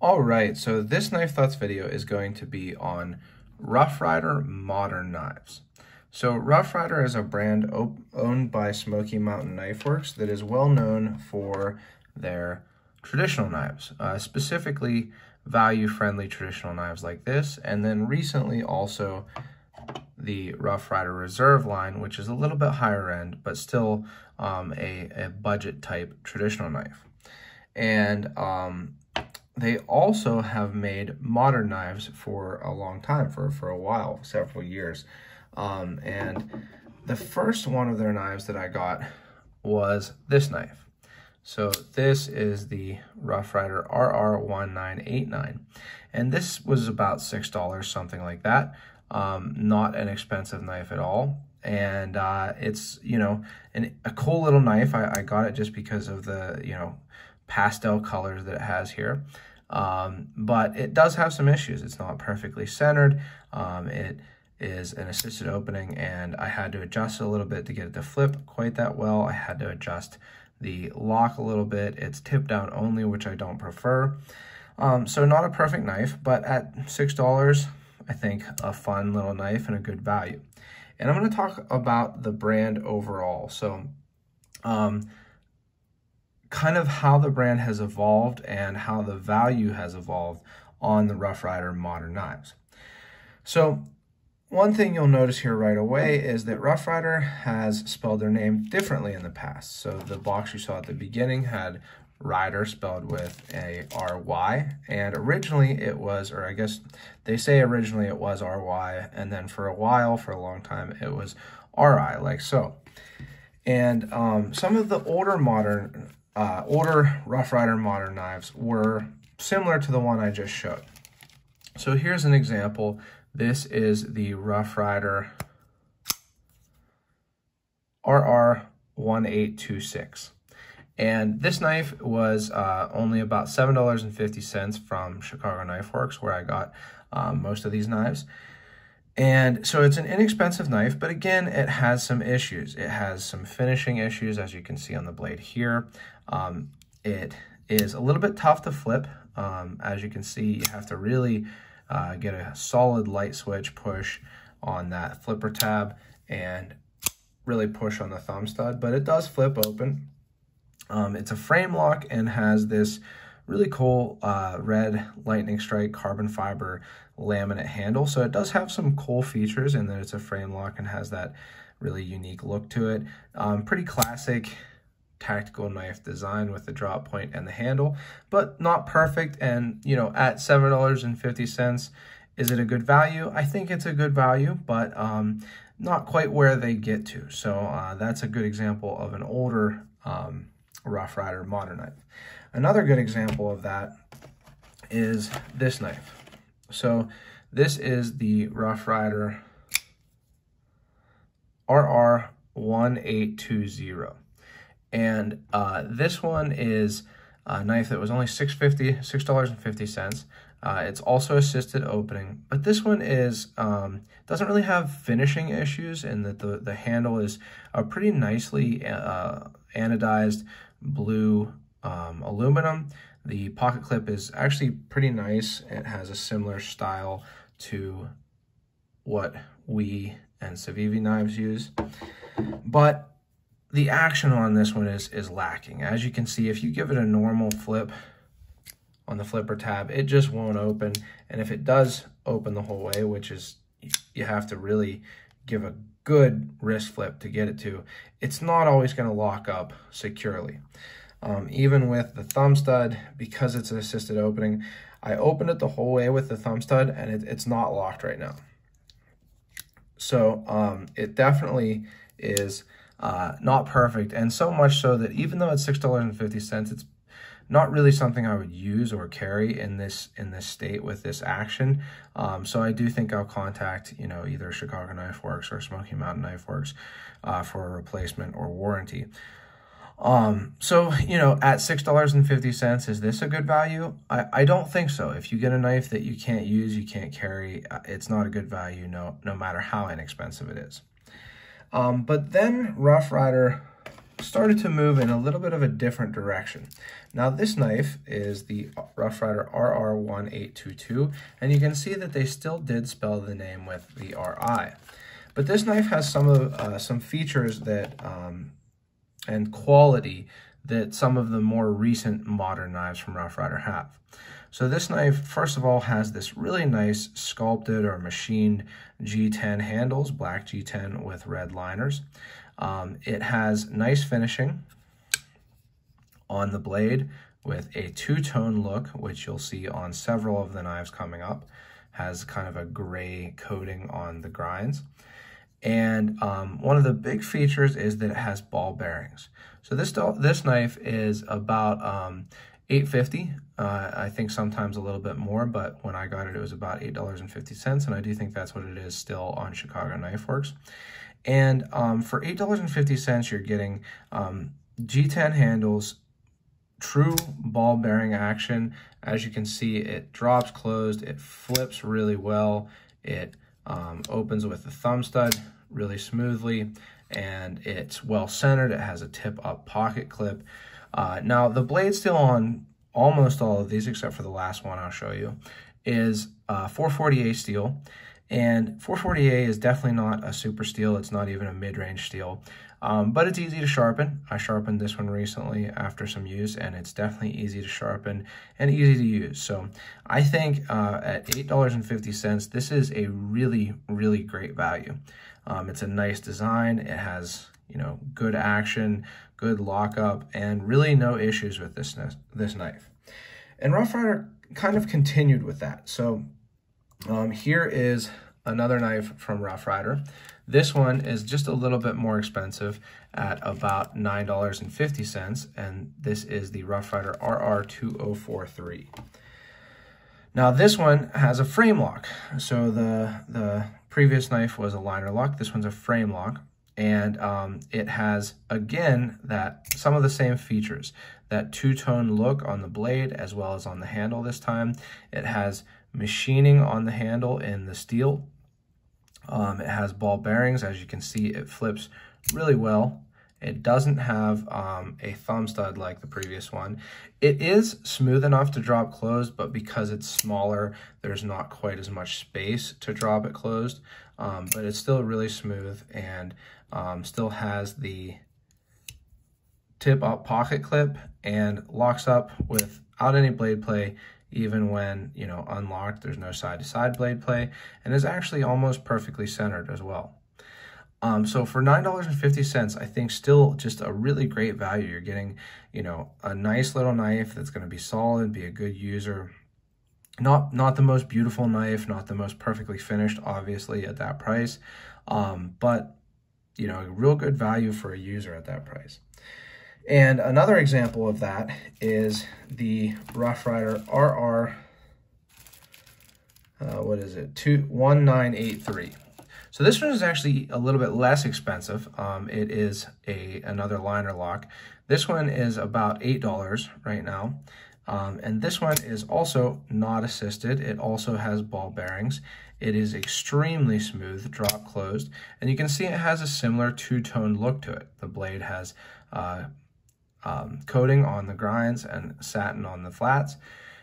All right, so this Knife Thoughts video is going to be on Rough Rider Modern Knives. So Rough Rider is a brand owned by Smoky Mountain Knife Works that is well known for their traditional knives, uh, specifically value-friendly traditional knives like this, and then recently also the Rough Rider Reserve line, which is a little bit higher end, but still um, a, a budget type traditional knife. And um, they also have made modern knives for a long time, for, for a while, several years. Um, and the first one of their knives that I got was this knife. So this is the Rough Rider RR1989. And this was about $6, something like that. Um, not an expensive knife at all. And uh, it's, you know, an, a cool little knife. I, I got it just because of the, you know, pastel colors that it has here. Um, but it does have some issues. It's not perfectly centered. Um, it is an assisted opening and I had to adjust a little bit to get it to flip quite that well. I had to adjust the lock a little bit. It's tip down only, which I don't prefer. Um, so not a perfect knife, but at $6, I think a fun little knife and a good value. And I'm going to talk about the brand overall. So um, kind of how the brand has evolved and how the value has evolved on the Rough Rider modern knives. So one thing you'll notice here right away is that Rough Rider has spelled their name differently in the past. So the box you saw at the beginning had Rider spelled with a R-Y, and originally it was, or I guess they say originally it was R-Y, and then for a while, for a long time, it was R-I, like so. And um, some of the older modern uh, older Rough Rider modern knives were similar to the one I just showed. So here's an example. This is the Rough Rider RR1826. And this knife was uh, only about $7.50 from Chicago Knife Works, where I got um, most of these knives. And so it's an inexpensive knife, but again, it has some issues. It has some finishing issues, as you can see on the blade here. Um, it is a little bit tough to flip. Um, as you can see, you have to really uh, get a solid light switch push on that flipper tab and really push on the thumb stud, but it does flip open. Um, it's a frame lock and has this really cool uh, red lightning strike carbon fiber laminate handle. So it does have some cool features in that it's a frame lock and has that really unique look to it. Um, pretty classic tactical knife design with the drop point and the handle, but not perfect. And, you know, at $7.50, is it a good value? I think it's a good value, but um, not quite where they get to. So uh, that's a good example of an older um, Rough Rider modern knife. Another good example of that is this knife. So this is the Rough Rider RR1820. And uh, this one is a knife that was only $6.50, $6.50. Uh, it's also assisted opening, but this one is um, doesn't really have finishing issues in that the, the handle is a pretty nicely uh, anodized blue um, aluminum. The pocket clip is actually pretty nice. It has a similar style to what we and Civivi knives use. But the action on this one is, is lacking. As you can see, if you give it a normal flip on the flipper tab, it just won't open. And if it does open the whole way, which is, you have to really give a good wrist flip to get it to, it's not always gonna lock up securely. Um, even with the thumb stud, because it's an assisted opening, I opened it the whole way with the thumb stud and it, it's not locked right now. So um, it definitely is uh, not perfect. And so much so that even though it's $6.50, it's not really something I would use or carry in this in this state with this action. Um, so I do think I'll contact, you know, either Chicago Knife Works or Smoky Mountain Knife Works uh, for a replacement or warranty. Um, so, you know, at $6.50, is this a good value? I, I don't think so. If you get a knife that you can't use, you can't carry, uh, it's not a good value no, no matter how inexpensive it is. Um, but then Rough Rider started to move in a little bit of a different direction. Now this knife is the Rough Rider RR1822, and you can see that they still did spell the name with the RI. But this knife has some of uh, some features that um, and quality that some of the more recent modern knives from Rough Rider have. So this knife, first of all, has this really nice sculpted or machined G10 handles, black G10 with red liners. Um, it has nice finishing on the blade with a two-tone look, which you'll see on several of the knives coming up. Has kind of a gray coating on the grinds. And um, one of the big features is that it has ball bearings. So this this knife is about um, 850 uh, I think sometimes a little bit more, but when I got it, it was about $8.50, and I do think that's what it is still on Chicago Knife Works. And um, for $8.50, you're getting um, G10 handles, true ball bearing action. As you can see, it drops closed, it flips really well, it um, opens with the thumb stud really smoothly, and it's well centered. It has a tip up pocket clip. Uh, now, the blade still on almost all of these, except for the last one I'll show you, is uh, 440A steel. And 440A is definitely not a super steel. It's not even a mid-range steel, um, but it's easy to sharpen. I sharpened this one recently after some use, and it's definitely easy to sharpen and easy to use. So I think uh, at $8.50, this is a really, really great value. Um, it's a nice design. It has, you know, good action, good lockup, and really no issues with this, this knife. And Rough Rider kind of continued with that. So um, here is another knife from Rough Rider. This one is just a little bit more expensive at about $9.50, and this is the Rough Rider RR2043. Now this one has a frame lock. So the, the previous knife was a liner lock. This one's a frame lock and um, it has again that some of the same features that two-tone look on the blade as well as on the handle this time it has machining on the handle in the steel um, it has ball bearings as you can see it flips really well it doesn't have um, a thumb stud like the previous one. It is smooth enough to drop closed, but because it's smaller, there's not quite as much space to drop it closed. Um, but it's still really smooth and um, still has the tip up pocket clip and locks up without any blade play even when, you know, unlocked, there's no side-to-side -side blade play, and is actually almost perfectly centered as well. Um, so for $9.50, I think still just a really great value. You're getting, you know, a nice little knife that's going to be solid, be a good user. Not, not the most beautiful knife, not the most perfectly finished, obviously, at that price. Um, but, you know, a real good value for a user at that price. And another example of that is the Rough Rider RR, uh, what is it, Two, 1983. So this one is actually a little bit less expensive. Um, it is a another liner lock. This one is about $8 right now. Um, and this one is also not assisted. It also has ball bearings. It is extremely smooth, drop closed. And you can see it has a similar two-tone look to it. The blade has uh, um, coating on the grinds and satin on the flats.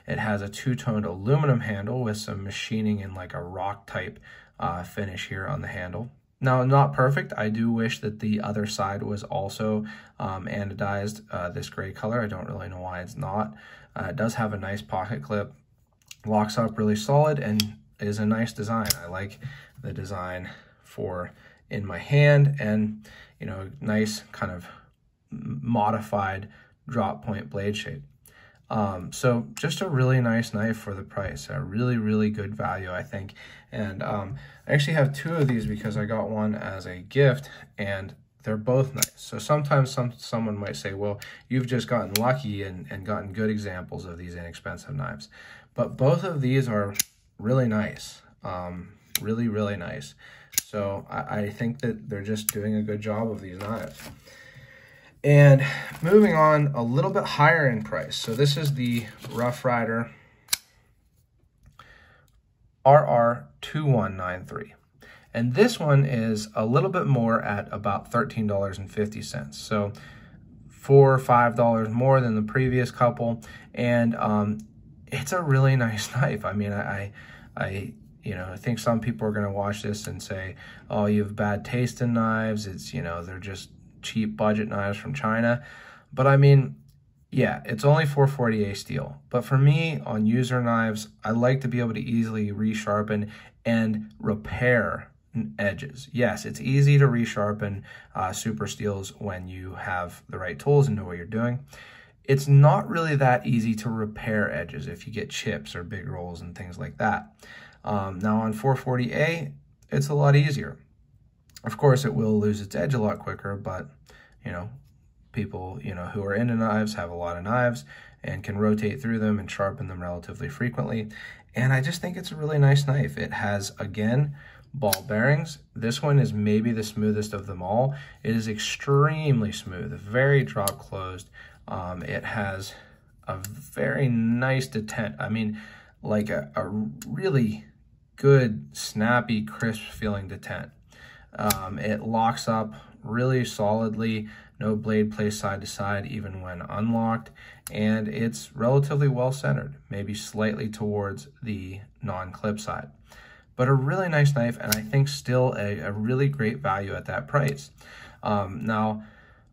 It has a two-toned aluminum handle with some machining in like a rock type uh, finish here on the handle. Now, not perfect. I do wish that the other side was also um, anodized uh, this gray color. I don't really know why it's not. Uh, it does have a nice pocket clip, locks up really solid, and is a nice design. I like the design for in my hand and, you know, nice kind of modified drop point blade shape. Um, so just a really nice knife for the price, a really, really good value, I think. And um, I actually have two of these because I got one as a gift and they're both nice. So sometimes some someone might say, well, you've just gotten lucky and, and gotten good examples of these inexpensive knives. But both of these are really nice, um, really, really nice. So I, I think that they're just doing a good job of these knives. And moving on a little bit higher in price. So this is the Rough Rider RR2193. And this one is a little bit more at about $13.50. So four or five dollars more than the previous couple. And um, it's a really nice knife. I mean, I, I, you know, I think some people are going to watch this and say, oh, you have bad taste in knives. It's, you know, they're just cheap budget knives from China. But I mean, yeah, it's only 440A steel. But for me, on user knives, I like to be able to easily resharpen and repair edges. Yes, it's easy to resharpen uh, super steels when you have the right tools and know what you're doing. It's not really that easy to repair edges if you get chips or big rolls and things like that. Um, now on 440A, it's a lot easier. Of course, it will lose its edge a lot quicker, but you know, people you know who are into knives have a lot of knives and can rotate through them and sharpen them relatively frequently. And I just think it's a really nice knife. It has, again, ball bearings. This one is maybe the smoothest of them all. It is extremely smooth, very drop closed. Um, it has a very nice detent. I mean, like a, a really good, snappy, crisp feeling detent. Um, it locks up really solidly, no blade placed side to side even when unlocked, and it's relatively well centered, maybe slightly towards the non-clip side. But a really nice knife, and I think still a, a really great value at that price. Um, now,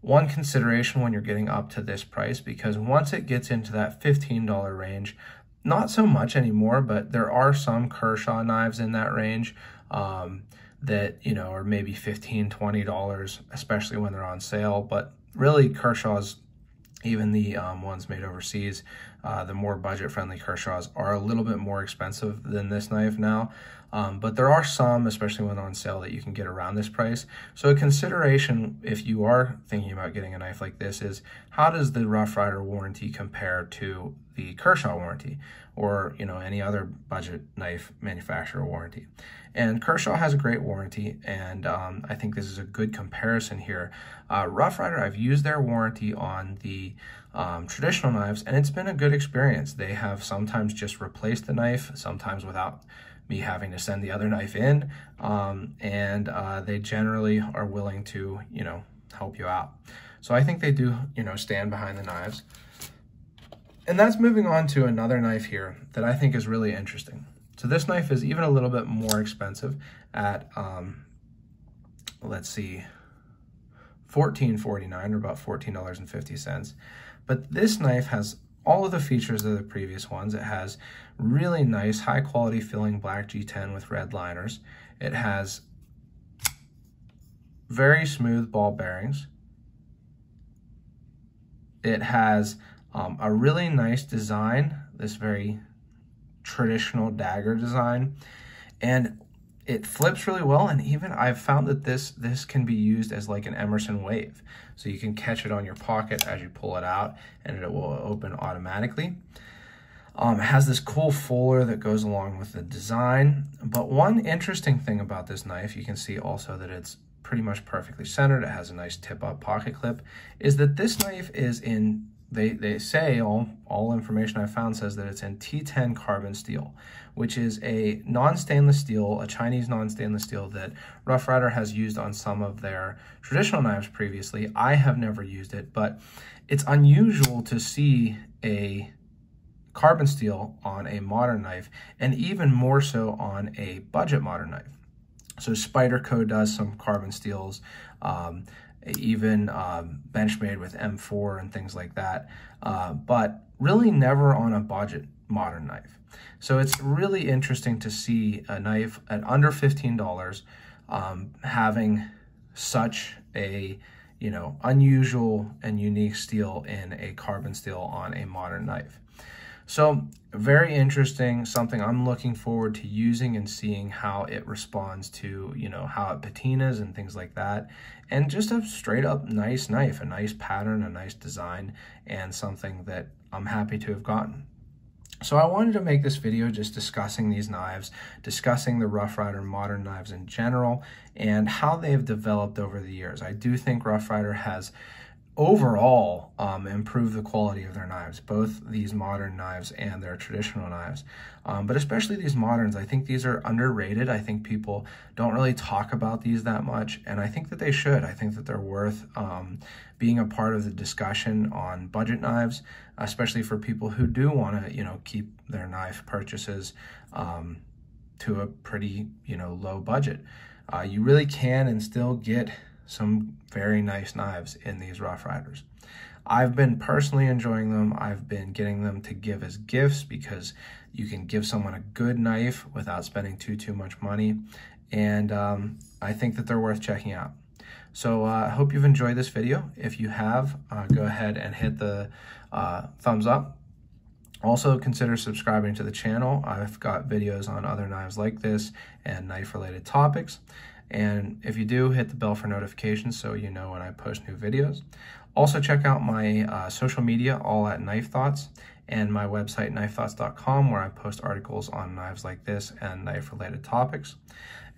one consideration when you're getting up to this price, because once it gets into that $15 range, not so much anymore, but there are some Kershaw knives in that range. Um, that, you know, are maybe 15 $20, especially when they're on sale. But really, Kershaw's, even the um, ones made overseas, uh, the more budget-friendly Kershaw's are a little bit more expensive than this knife now. Um, but there are some, especially when on sale, that you can get around this price. So a consideration if you are thinking about getting a knife like this is how does the Rough Rider warranty compare to the Kershaw warranty or you know any other budget knife manufacturer warranty? And Kershaw has a great warranty, and um, I think this is a good comparison here. Uh, Rough Rider, I've used their warranty on the um, traditional knives, and it's been a good experience. They have sometimes just replaced the knife, sometimes without me having to send the other knife in, um, and uh, they generally are willing to, you know, help you out. So I think they do, you know, stand behind the knives. And that's moving on to another knife here that I think is really interesting. So this knife is even a little bit more expensive at, um, let's see, $14.49 or about $14.50. But this knife has all of the features of the previous ones. It has really nice, high quality filling black G10 with red liners. It has very smooth ball bearings. It has um, a really nice design, this very traditional dagger design. And it flips really well and even I've found that this this can be used as like an Emerson wave. So you can catch it on your pocket as you pull it out and it will open automatically. Um, it has this cool fuller that goes along with the design. But one interesting thing about this knife you can see also that it's pretty much perfectly centered. It has a nice tip up pocket clip is that this knife is in they, they say, all, all information I found says that it's in T10 carbon steel, which is a non-stainless steel, a Chinese non-stainless steel that Rough Rider has used on some of their traditional knives previously. I have never used it, but it's unusual to see a carbon steel on a modern knife, and even more so on a budget modern knife. So Spyderco does some carbon steels. Um, even um, Benchmade with M4 and things like that, uh, but really never on a budget modern knife. So it's really interesting to see a knife at under $15 um, having such a you know unusual and unique steel in a carbon steel on a modern knife. So very interesting, something I'm looking forward to using and seeing how it responds to, you know, how it patinas and things like that. And just a straight up nice knife, a nice pattern, a nice design, and something that I'm happy to have gotten. So I wanted to make this video just discussing these knives, discussing the Rough Rider modern knives in general, and how they've developed over the years. I do think Rough Rider has overall um, improve the quality of their knives, both these modern knives and their traditional knives. Um, but especially these moderns, I think these are underrated. I think people don't really talk about these that much, and I think that they should. I think that they're worth um, being a part of the discussion on budget knives, especially for people who do want to, you know, keep their knife purchases um, to a pretty, you know, low budget. Uh, you really can and still get some very nice knives in these Rough Riders. I've been personally enjoying them. I've been getting them to give as gifts because you can give someone a good knife without spending too, too much money. And um, I think that they're worth checking out. So uh, I hope you've enjoyed this video. If you have, uh, go ahead and hit the uh, thumbs up. Also consider subscribing to the channel. I've got videos on other knives like this and knife related topics. And if you do, hit the bell for notifications so you know when I post new videos. Also check out my uh, social media, all at Knife Thoughts, and my website, knifethoughts.com, where I post articles on knives like this and knife-related topics.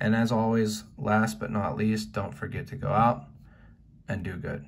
And as always, last but not least, don't forget to go out and do good.